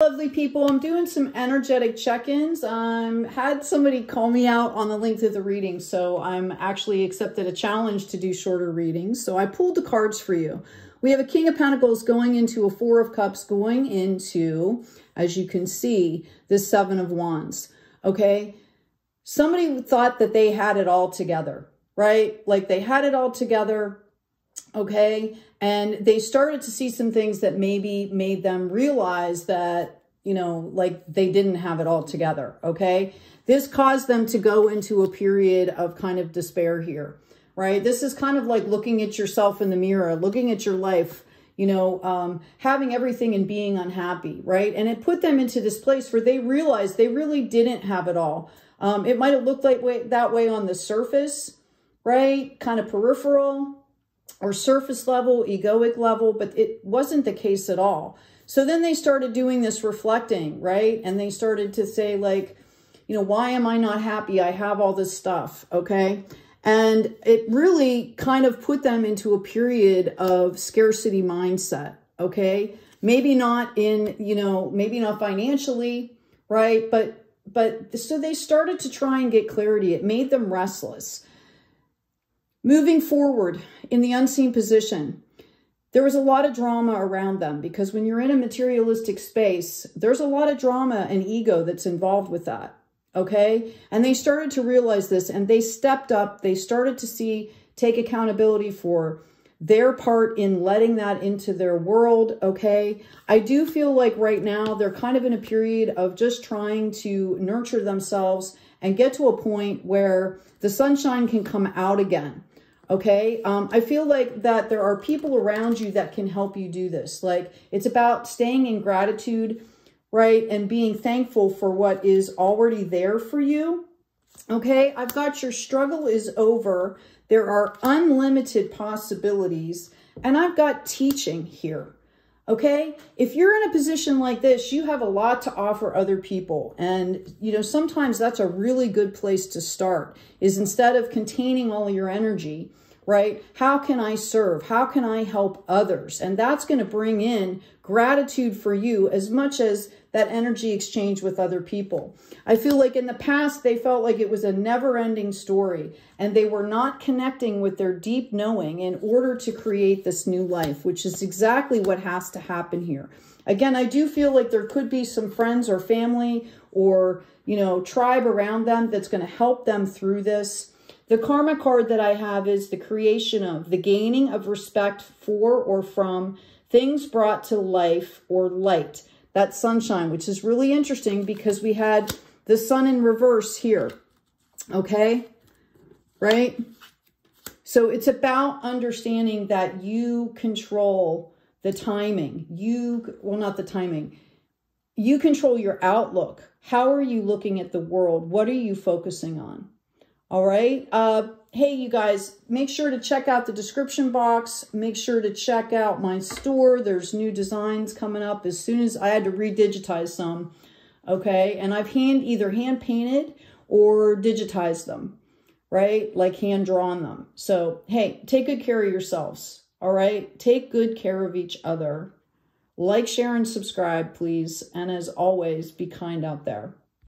Lovely people, I'm doing some energetic check-ins. Um, had somebody call me out on the length of the reading, so I'm actually accepted a challenge to do shorter readings. So I pulled the cards for you. We have a King of Pentacles going into a Four of Cups, going into, as you can see, the Seven of Wands, okay? Somebody thought that they had it all together, right? Like they had it all together, okay? And they started to see some things that maybe made them realize that, you know, like they didn't have it all together, okay? This caused them to go into a period of kind of despair here, right? This is kind of like looking at yourself in the mirror, looking at your life, you know, um, having everything and being unhappy, right? And it put them into this place where they realized they really didn't have it all. Um, it might have looked like way, that way on the surface, right? Kind of peripheral, or surface level, egoic level, but it wasn't the case at all. So then they started doing this reflecting, right? And they started to say like, you know, why am I not happy? I have all this stuff, okay? And it really kind of put them into a period of scarcity mindset, okay? Maybe not in, you know, maybe not financially, right? But, but so they started to try and get clarity. It made them restless. Moving forward in the unseen position, there was a lot of drama around them because when you're in a materialistic space, there's a lot of drama and ego that's involved with that. Okay. And they started to realize this and they stepped up. They started to see, take accountability for their part in letting that into their world. Okay. I do feel like right now they're kind of in a period of just trying to nurture themselves and get to a point where the sunshine can come out again. Okay. Um, I feel like that there are people around you that can help you do this. Like it's about staying in gratitude, right? And being thankful for what is already there for you. Okay. I've got your struggle is over. There are unlimited possibilities and I've got teaching here. Okay. If you're in a position like this, you have a lot to offer other people. And, you know, sometimes that's a really good place to start is instead of containing all your energy, right? How can I serve? How can I help others? And that's going to bring in gratitude for you as much as that energy exchange with other people. I feel like in the past, they felt like it was a never ending story and they were not connecting with their deep knowing in order to create this new life, which is exactly what has to happen here. Again, I do feel like there could be some friends or family or, you know, tribe around them that's going to help them through this. The karma card that I have is the creation of, the gaining of respect for or from things brought to life or light. That sunshine, which is really interesting because we had the sun in reverse here. Okay? Right? So it's about understanding that you control the timing. You, well, not the timing. You control your outlook. How are you looking at the world? What are you focusing on? All right. Uh, hey, you guys, make sure to check out the description box. Make sure to check out my store. There's new designs coming up as soon as I had to redigitize some. Okay. And I've hand either hand painted or digitized them, right? Like hand drawn them. So, hey, take good care of yourselves. All right. Take good care of each other. Like, share, and subscribe, please. And as always, be kind out there.